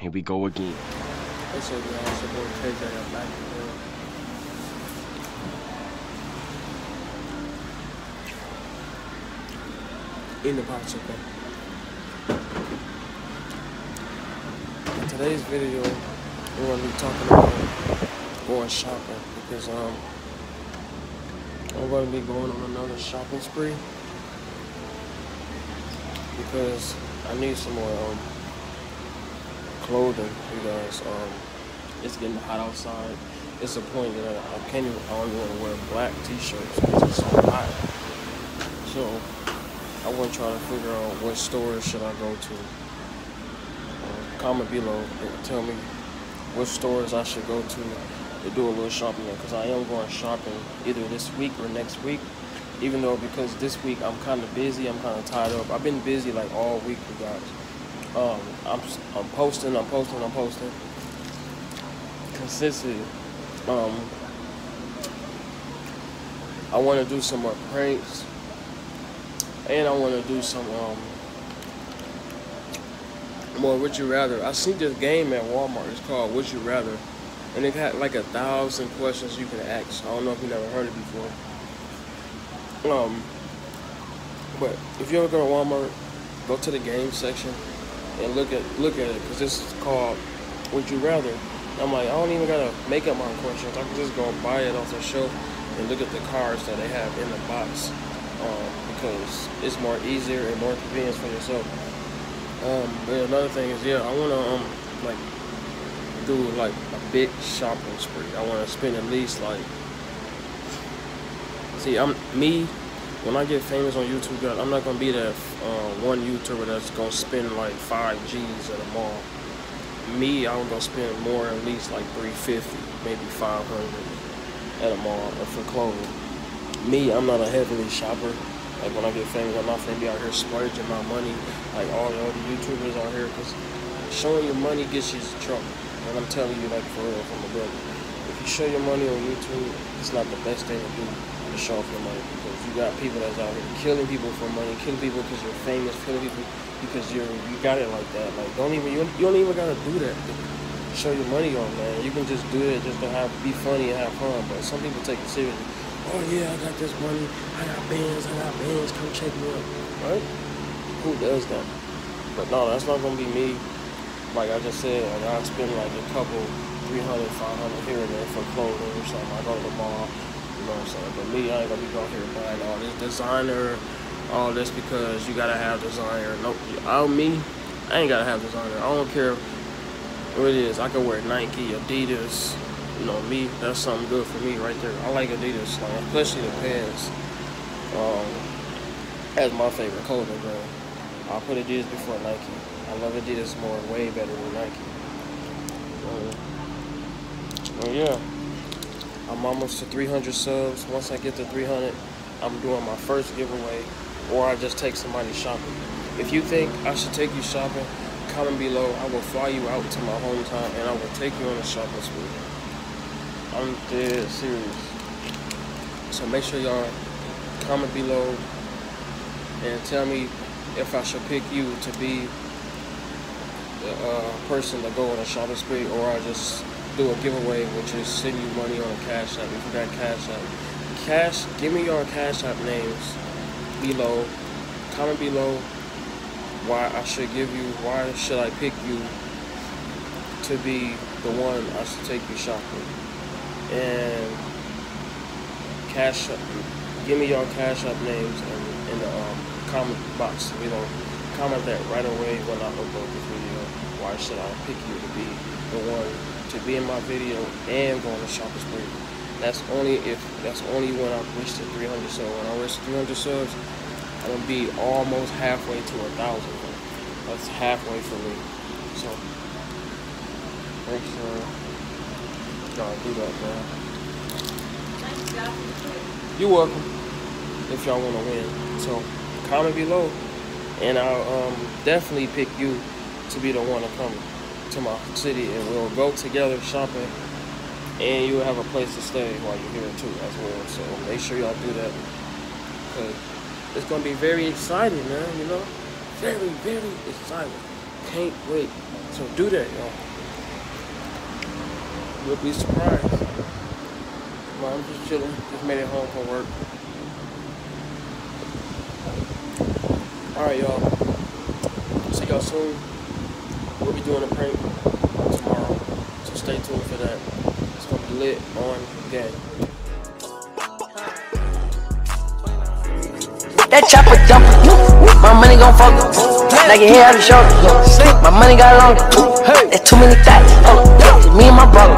Here we go again. In the popsicle. In today's video, we're going to be talking about going shopping because um, I'm going to be going on another shopping spree because I need some more um, clothing, because. Um, it's getting hot outside. It's a point that I, I can't even, I even want to wear black t-shirts because it's so hot. So, I want to try to figure out what stores should I go to. Uh, comment below and tell me what stores I should go to to do a little shopping because I am going shopping either this week or next week. Even though because this week I'm kind of busy, I'm kind of tied up. I've been busy like all week, you guys. Um, I'm I'm posting, I'm posting, I'm posting. Consistently. Um, I want to do some more pranks, and I want to do some um more Would You Rather. I seen this game at Walmart. It's called Would You Rather, and it had like a thousand questions you can ask. I don't know if you never heard it before. Um, but if you ever go to Walmart, go to the game section and look at look at it because this is called Would You Rather. I'm like, I don't even gotta make up my questions. I can just go buy it off the shelf and look at the cards that they have in the box um, because it's more easier and more convenient for yourself. Um, but another thing is, yeah, I wanna um like do like a big shopping spree. I wanna spend at least like see, I'm me when I get famous on YouTube, God, I'm not gonna be that uh, one YouTuber that's gonna spend like five G's at a mall. Me, I'm gonna spend more, at least like 350, maybe 500 at a mall for clothing. Me, I'm not a heavily shopper. Like when I get famous, I'm not gonna be out here splurging my money like all the other YouTubers out here, because showing your money gets you in trouble. And I'm telling you, like for real, from the brother. If you show your money on YouTube, it's not the best thing to do show off your money because you got people that's out here killing people for money, killing people because you're famous, killing people because you're you got it like that. Like don't even you, you don't even gotta do that to show your money on, man. You can just do it just to have be funny and have fun. But some people take it seriously. Oh yeah, I got this money. I got bands. I got bands. Come check me out. Right? Who does that? But no, that's not gonna be me. Like I just said, like I spend like a couple, 300, 500 here and there for clothing or something. I go to the mall know what I'm saying? But me, I ain't gonna be going here buying all this designer, all this because you gotta have designer. Nope. I me, I ain't gotta have designer. I don't care what it is. I can wear Nike, Adidas. You know, me, that's something good for me right there. I like Adidas, like, especially the pants. Um, that's my favorite clothing brand. I'll put Adidas before Nike. I love Adidas more, way better than Nike. Um, yeah. I'm almost to 300 subs. Once I get to 300, I'm doing my first giveaway, or I just take somebody shopping. If you think I should take you shopping, comment below. I will fly you out to my hometown, and I will take you on a shopping spree. I'm dead serious. So make sure y'all comment below and tell me if I should pick you to be the uh, person to go on a shopping spree, or I just do a giveaway, which is send you money on Cash App. If you got Cash App, Cash, give me your Cash App names below. Comment below why I should give you, why should I pick you to be the one I should take you shopping. And Cash App, give me your Cash App names in, in the um, comment box. Know, comment that right away when I upload this video. Why should I pick you to be the one to be in my video and go on a shopping spree. That's only if that's only when I reach the 300 subs. When I reach 300 subs, I'm gonna be almost halfway to a thousand. That's halfway for me. So make sure y'all do that, man. You're welcome. If y'all wanna win, so comment below, and I'll um, definitely pick you to be the one to come to my city and we'll go together shopping and you'll have a place to stay while you're here too as well. So make sure y'all do that because it's gonna be very exciting, man. You know, very very exciting. can't wait to do that, y'all. You'll be surprised. Well, I'm just chilling. Just made it home from work. Alright, y'all. See y'all soon. We'll be doing a prank tomorrow. So stay tuned for that. It's gonna be lit on game. That chopper jump, my money gon' fuck up. Like your head out the shoulder. My money got longer. That's too many thoughts. Oh, me and my brother.